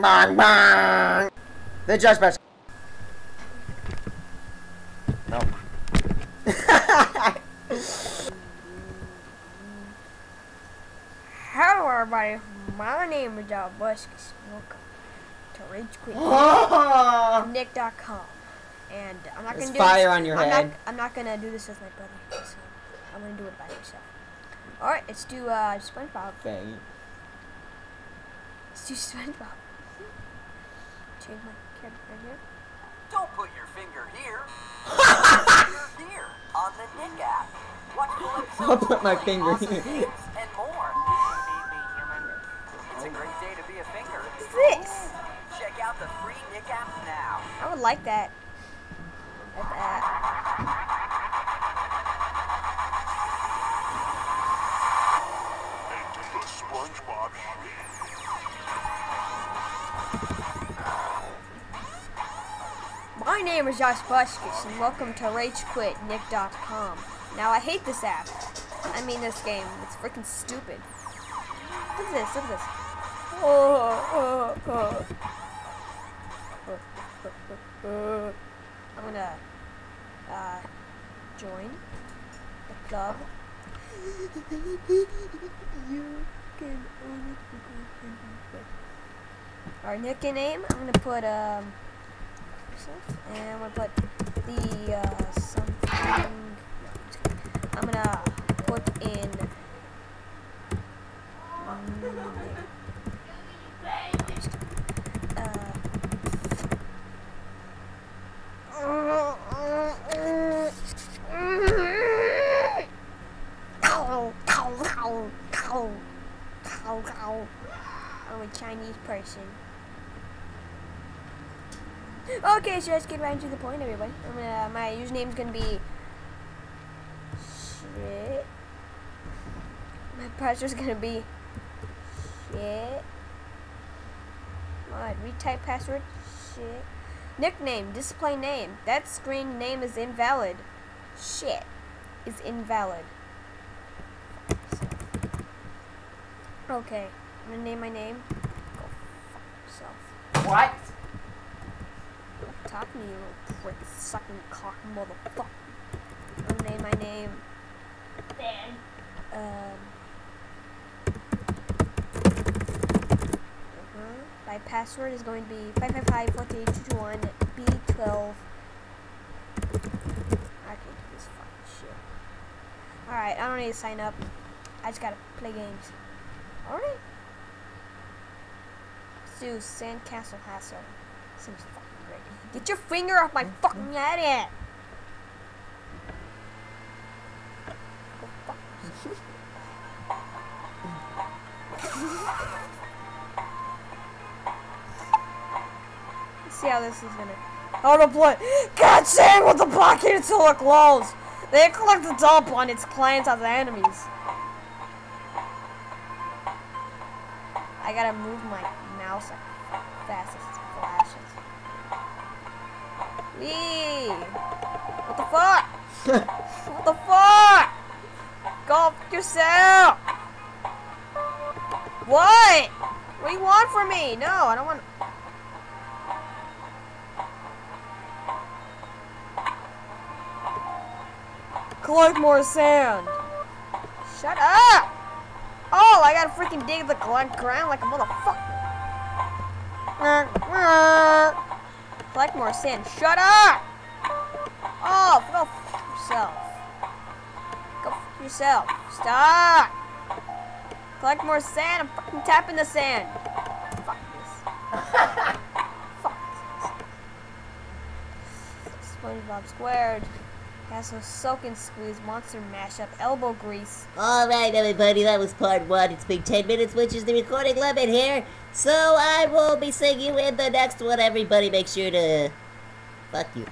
Bang bang. The Josh Bash. No. Hello everybody, my name is John Buscus. Welcome to Rage Quit Oh, Nick.com. And I'm not There's gonna do fire this. on your I'm head. Not, I'm not gonna do this with my brother. So I'm gonna do it by myself. Alright, let's do uh SpongeBob. Faggot. Let's do SpongeBob. Change my camera right here. Don't put your finger here. You're here on the Nick app. Watch I'll put my finger awesome here. things and more. Feed me, human. It's a great day to be a finger. What's this? Check out the free Nick app now. I would like that. Like that. My name is Josh Buscus, and welcome to RageQuitNick.com. Now, I hate this app. I mean, this game. It's freaking stupid. Look at this. Look at this. Oh, oh, oh. I'm gonna uh, join the club. you can only Our nickname, I'm gonna put um myself, and I'm gonna put the uh, something. No, I'm gonna put in. mm. Uh. I'm a Chinese person. Okay, so let's get right into the point, everybody. Gonna, uh, my username's gonna be shit. My password's gonna be shit. Alright, retype password. Shit. Nickname, display name. That screen name is invalid. Shit is invalid. Okay, I'm gonna name my name. Go fuck yourself. What? Talk to me, you little prick sucking cock motherfucker. I'm name my name. Um. uh-huh. My password is going to be 555 B12. I can't do this fucking shit. Alright, I don't need to sign up. I just gotta play games. Alright. Let's do Sandcastle Hassle. Seems fucking great. Get your finger off my fucking head! Eh? Let's see how this is gonna. How to play? Can't say with the blockade until it close. They collect the dump on its clients as the enemies. I gotta move my mouse like fast as it. Wee! What the fuck? what the fuck? Go yourself! What? What do you want from me? No, I don't want. Collect more sand. Shut up! Oh, I gotta freaking dig the ground like a motherfucker. Collect more sand. Shut up! Oh, go f yourself. Go f yourself. Stop! Collect more sand. I'm fucking tapping the sand. Fuck this. Fuck this. SpongeBob squared. Castle soak and squeeze monster mashup elbow grease. Alright, everybody, that was part one. It's been 10 minutes, which is the recording limit here. So I will be seeing you in the next one. Everybody, make sure to. Fuck you.